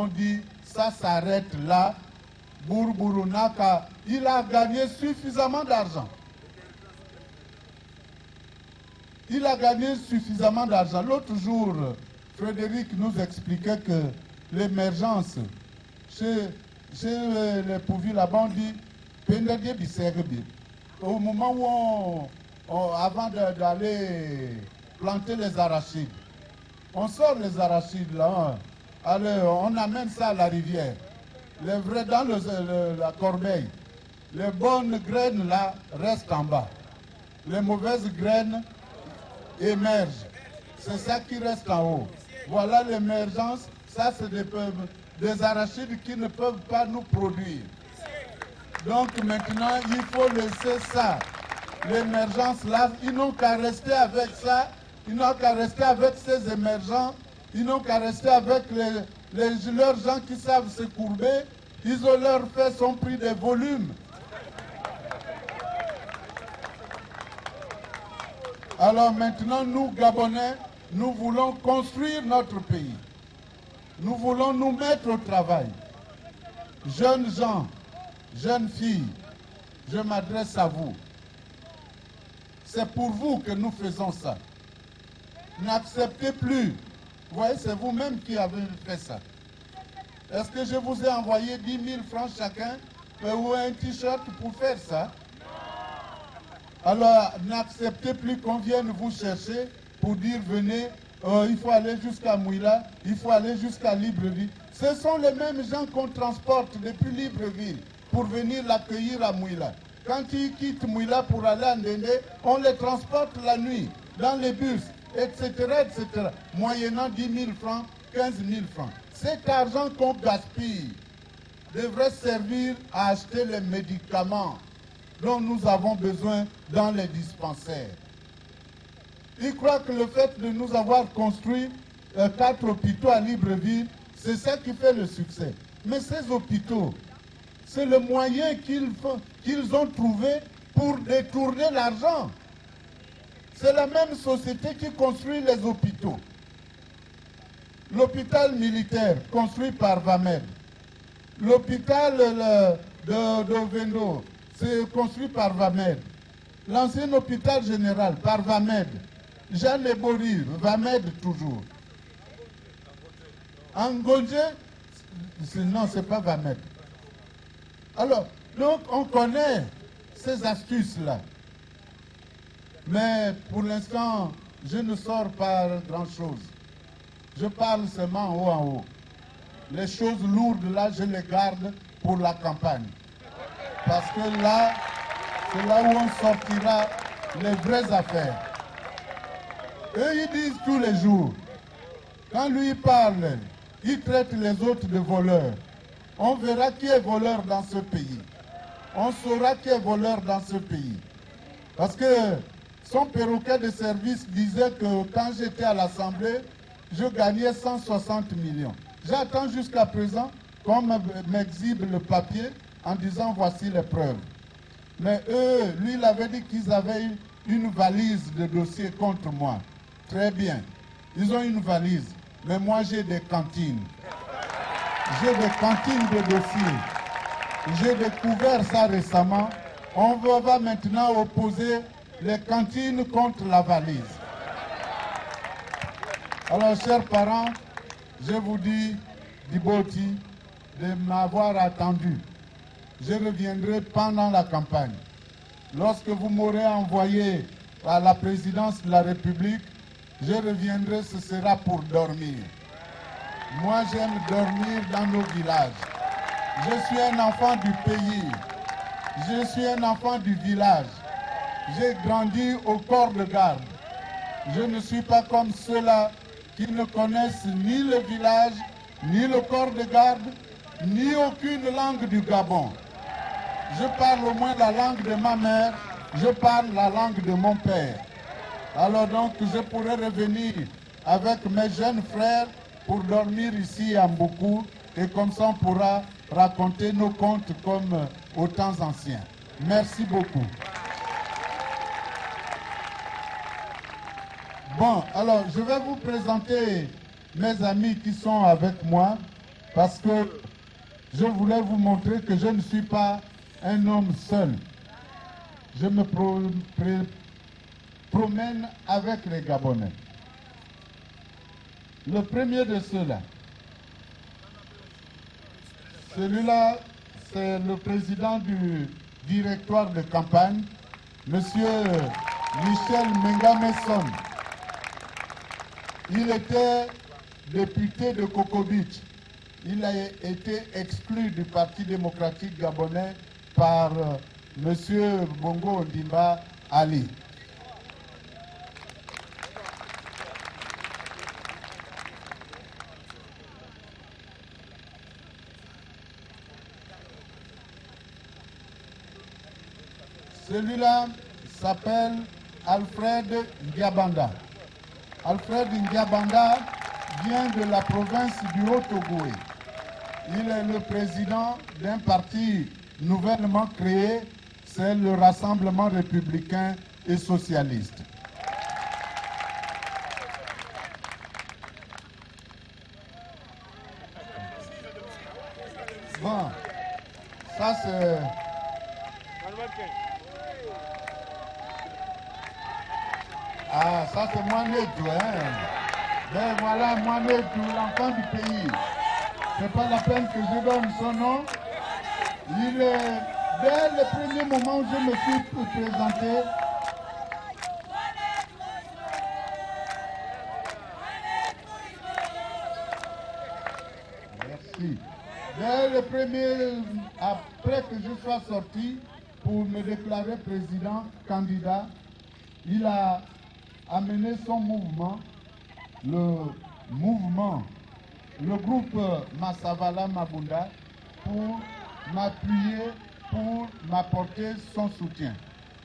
On dit, ça s'arrête là. Burburunaka, il a gagné suffisamment d'argent. Il a gagné suffisamment d'argent. L'autre jour, Frédéric nous expliquait que l'émergence chez, chez les pourvus là-bas, on dit. Au moment où on, avant d'aller planter les arachides, on sort les arachides là, hein. Allez, on amène ça à la rivière. Les vrais dans le- la corbeille. Les bonnes graines là restent en bas. Les mauvaises graines émergent. C'est ça qui reste en haut. Voilà l'émergence. Ça, c'est des, des arachides qui ne peuvent pas nous produire. Donc maintenant, il faut laisser ça. L'émergence là, ils n'ont qu'à rester avec ça. Ils n'ont qu'à rester avec ces émergents. Ils n'ont qu'à rester avec leurs gens qui savent se courber. Ils ont leur fait son prix des volumes. Alors maintenant, nous, Gabonais, nous voulons construire notre pays. Nous voulons nous mettre au travail. Jeunes gens, jeunes filles, je m'adresse à vous. C'est pour vous que nous faisons ça. N'acceptez plus. Voyez, c'est vous-même qui avez fait ça. Est-ce que je vous ai envoyé 10 000 francs chacun ou un t-shirt pour faire ça? Alors, n'acceptez plus qu'on vienne vous chercher pour dire venez, euh, il faut aller jusqu'à Mouila, il faut aller jusqu'à Libreville. Ce sont les mêmes gens qu'on transporte depuis Libreville pour venir l'accueillir à Mouila. Quand ils quittent Mouila pour aller à Ndende, on les transporte la nuit dans les bus, etc., etc., moyennant 10 000 francs, 15 000 francs. Cet argent qu'on gaspille devrait servir à acheter les médicaments dont nous avons besoin dans les dispensaires. Ils croient que le fait de nous avoir construit euh, quatre hôpitaux à Libreville, c'est ça qui fait le succès. Mais ces hôpitaux, c'est le moyen qu'ils ont trouvé pour détourner l'argent. C'est la même société qui construit les hôpitaux. L'hôpital militaire construit par Vamed. L'hôpital euh, de, de c'est construit par Vamed. L'ancien hôpital général par Vamed. Jeanne Borir, Vamed toujours. C'est- non, c'est pas Vamed. Alors, donc on connaît ces astuces-là. Mais pour l'instant, je ne sors pas grand-chose. Je parle seulement en haut en haut. Les choses lourdes, là, je les garde pour la campagne. Parce que là, c'est là où on sortira les vraies affaires. Eux, ils disent tous les jours, quand lui parle, il traite les autres de voleurs. On verra qui est voleur dans ce pays. On saura qui est voleur dans ce pays. Parce que son perroquet de service disait que quand j'étais à l'Assemblée, je gagnais 160 millions. J'attends jusqu'à présent qu'on me- m'exhibe le papier en disant voici les preuves. Mais eux, lui, il avait dit qu'ils avaient une valise de dossiers contre moi. Très bien. Ils ont une valise. Mais moi, j'ai des cantines. J'ai des cantines de dossiers. J'ai découvert ça récemment. On va maintenant opposer les cantines contre la valise. Alors, chers parents, je vous dis, Diboti, de m'avoir attendu. Je reviendrai pendant la campagne. Lorsque vous m'aurez envoyé à la présidence de la République, je reviendrai, ce sera pour dormir. Moi, j'aime dormir dans nos villages. Je suis un enfant du pays. Je suis un enfant du village. J'ai grandi au corps de garde. Je ne suis pas comme ceux-là qui ne connaissent ni le village, ni le corps de garde, ni aucune langue du Gabon. Je parle au moins la langue de ma mère, je parle la langue de mon père. Alors donc, je pourrais revenir avec mes jeunes frères pour dormir ici à Mboukou et comme ça on pourra raconter nos contes comme euh, aux temps anciens. Merci beaucoup. Bon, alors je vais vous présenter mes amis qui sont avec moi. parce que je voulais vous montrer que je ne suis pas un homme seul. Je me promène avec les Gabonais. Le premier de ceux-là, celui-là, c'est le président du directoire de campagne, Monsieur Michel Mengamesson. Il était député de Coco Il a été exclu du Parti démocratique gabonais par euh, M. Bongo Ondimba Ali. Celui-là s'appelle Alfred Ndiabanda. Alfred Ndiabanda vient de la province du Haut-Togo. Il est le président d'un parti nouvellement créé, c'est le Rassemblement républicain et socialiste. Bon, ça c'est... Ah, ça c'est tout, hein. Ben voilà, tout, l'enfant du pays. C'est pas la peine que je donne son nom. Il est, dès le premier moment où je me suis présenté, Merci. Dès le premier, après que je sois sorti pour me déclarer président, candidat, il a amené son mouvement, le mouvement, le groupe Massavala Mabunda, pour m'appuyer, pour m'apporter son soutien.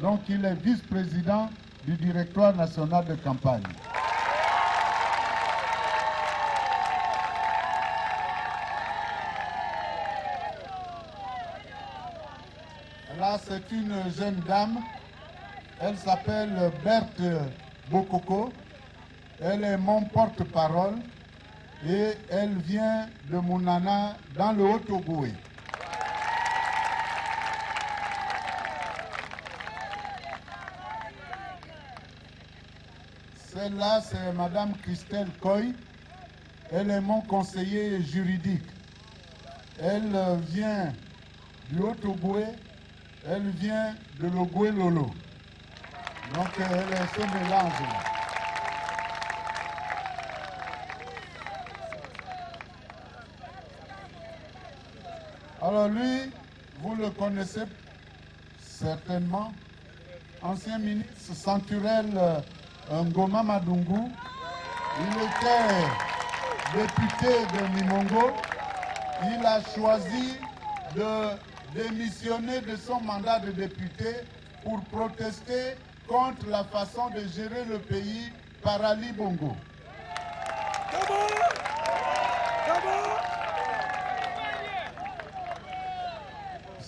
Donc il est vice-président du directoire national de campagne. Là, c'est une jeune dame. Elle s'appelle Berthe Bokoko. Elle est mon porte-parole et elle vient de Mounana dans le Haut-Togoé. Celle-là, c'est Madame Christelle Coy. Elle est mon conseiller juridique. Elle vient du Haut-Togoé. Elle vient de l'Ogoué Lolo. Donc elle est ce mélange Alors lui, vous le connaissez certainement, ancien ministre Centurel euh, Ngoma Madungu. Il était député de Nimongo. Il a choisi de démissionner de son mandat de député pour protester contre la façon de gérer le pays par Ali Bongo.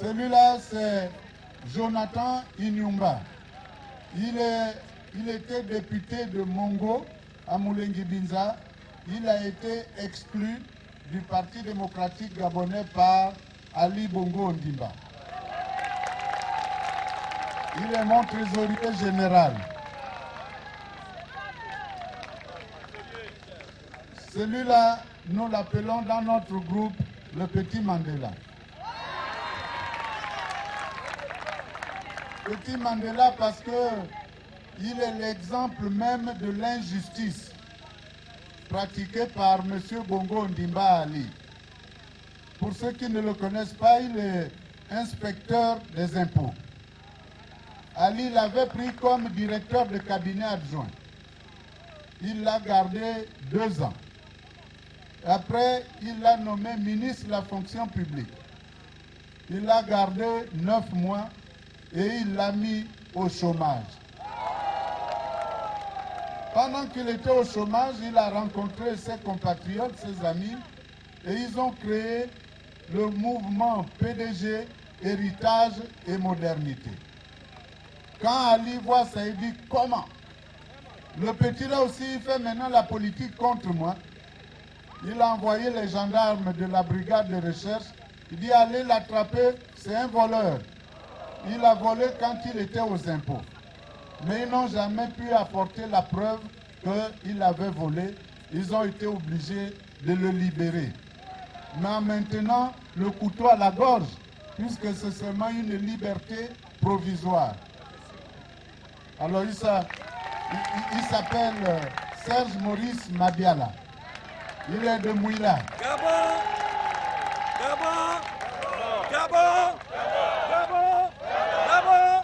Celui-là, c'est Jonathan Inyumba. Il, est, il était député de Mongo à Moulengi Binza. Il a été exclu du Parti démocratique gabonais par Ali Bongo Ondimba. Il est mon trésorier général. Celui-là, nous l'appelons dans notre groupe le petit Mandela. Petit Mandela parce que il est l'exemple même de l'injustice pratiquée par M. Bongo Ndimba Ali. Pour ceux qui ne le connaissent pas, il est inspecteur des impôts. Ali l'avait pris comme directeur de cabinet adjoint. Il l'a gardé deux ans. Après, il l'a nommé ministre de la fonction publique. Il l'a gardé neuf mois et il l'a mis au chômage. Pendant qu'il était au chômage, il a rencontré ses compatriotes, ses amis, et ils ont créé le mouvement PDG, Héritage et Modernité. Quand Ali voit ça, il dit comment? Le petit là aussi, il fait maintenant la politique contre moi. il a envoyé les gendarmes de la brigade de recherche. Il dit allez l'attraper, c'est un voleur. Il a volé quand il était aux impôts. Mais ils n'ont jamais pu apporter la preuve qu'il avait volé. Ils ont été obligés de le libérer. Mais maintenant, le couteau à la gorge, puisque c'est seulement une liberté provisoire. Alors il s'appelle euh, Serge Maurice Mabiala. Il est de Mouila. Gabon Gabon Gabon Gabon Gabon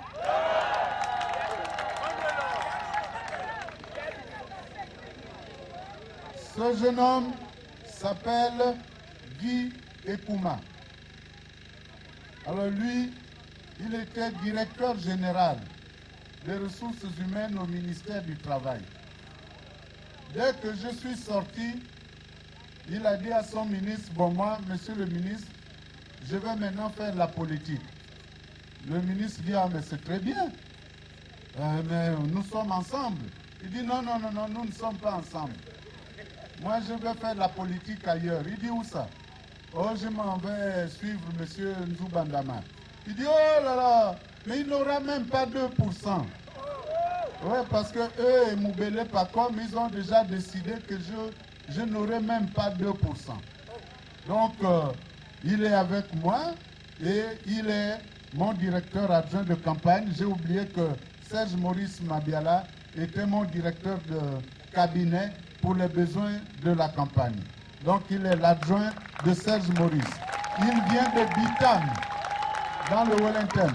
Ce jeune homme s'appelle Guy Ekouma. Alors lui, il était directeur général des ressources humaines au ministère du Travail. Dès que je suis sorti, il a dit à son ministre, bon moi, monsieur le ministre, je vais maintenant faire la politique. Le ministre dit, ah mais c'est très bien, Euh, mais nous sommes ensemble. Il dit, non, non, non, non, nous ne sommes pas ensemble. Moi, je vais faire la politique ailleurs. Il dit, où ça? Oh, je m'en vais suivre monsieur Nzoubandama. Il dit, oh là là, mais il n'aura même pas 2%. Oui, parce que eux et Moubele Pacom, ils ont déjà décidé que je, je n'aurai même pas 2%. Donc, euh, il est avec moi et il est mon directeur adjoint de campagne. J'ai oublié que Serge Maurice Mabiala était mon directeur de cabinet pour les besoins de la campagne. Donc, il est l'adjoint de Serge Maurice. Il vient de Bitam, dans le Wellington.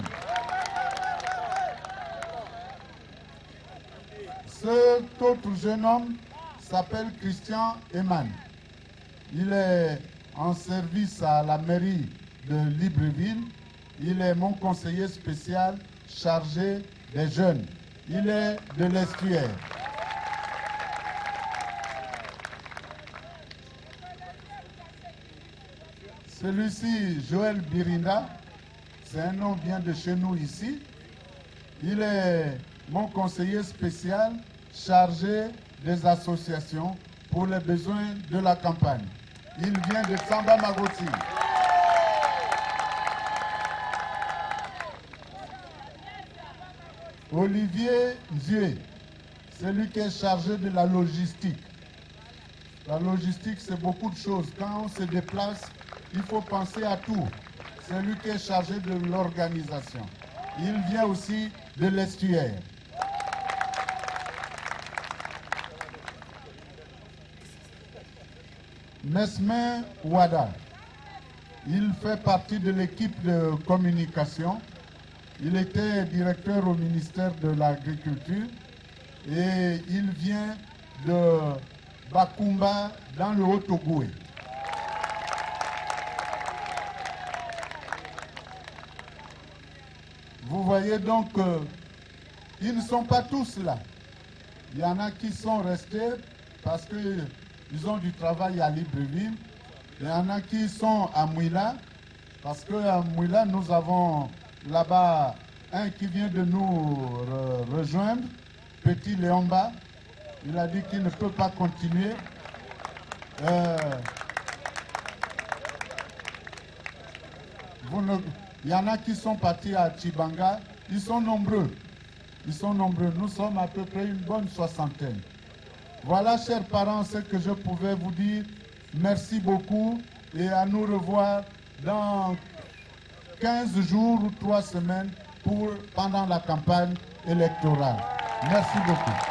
Cet autre jeune homme s'appelle Christian Eman. Il est en service à la mairie de Libreville. Il est mon conseiller spécial chargé des jeunes. Il est de l'estuaire. Celui-ci, Joël Birinda, c'est un nom bien de chez nous ici. Il est mon conseiller spécial chargé des associations pour les besoins de la campagne. Il vient de Samba Magoti. Olivier Zieux, c'est lui qui est chargé de la logistique. La logistique, c'est beaucoup de choses. Quand on se déplace, il faut penser à tout. C'est lui qui est chargé de l'organisation. Il vient aussi de l'estuaire. Mesmin Ouada, il fait partie de l'équipe de communication. Il était directeur au ministère de l'Agriculture et il vient de Bakumba dans le Haut-Togoé. Vous voyez donc qu'ils ne sont pas tous là. Il y en a qui sont restés parce qu'ils ont du travail à Libreville. Il y en a qui sont à Mouila parce qu'à Mouila, nous avons là-bas un qui vient de nous re- rejoindre, Petit Léomba. Il a dit qu'il ne peut pas continuer. Euh, Il y en a qui sont partis à Chibanga. Ils sont nombreux. Ils sont nombreux. Nous sommes à peu près une bonne soixantaine. Voilà, chers parents, ce que je pouvais vous dire. Merci beaucoup et à nous revoir dans 15 jours ou 3 semaines pendant la campagne électorale. Merci beaucoup.